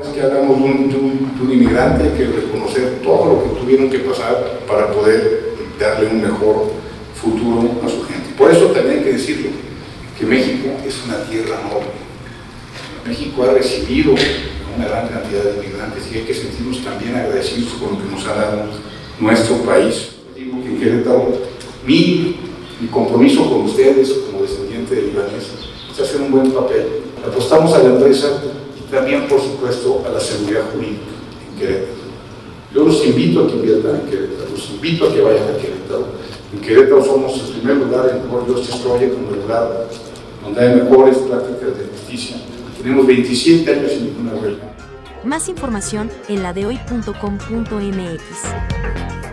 Es que hablamos de un, de, un, de un, inmigrante, hay que reconocer todo lo que tuvieron que pasar para poder darle un mejor futuro a su gente. Por eso también hay que decirlo, que México es una tierra noble. México ha recibido una gran cantidad de inmigrantes y hay que sentirnos también agradecidos con lo que nos ha dado nuestro país. Digo que en Querétaro, mi, mi compromiso con ustedes como descendiente de libanés es hacer un buen papel. Apostamos a la empresa también, por supuesto, a la seguridad jurídica en Querétaro. Yo los invito a que inviertan en Querétaro, los invito a que vayan a Querétaro. En Querétaro somos el primer lugar en World Justice Project, como el lugar donde hay mejores prácticas de justicia. Tenemos 27 años sin ninguna huelga. Más información en ladehoy.com.mx.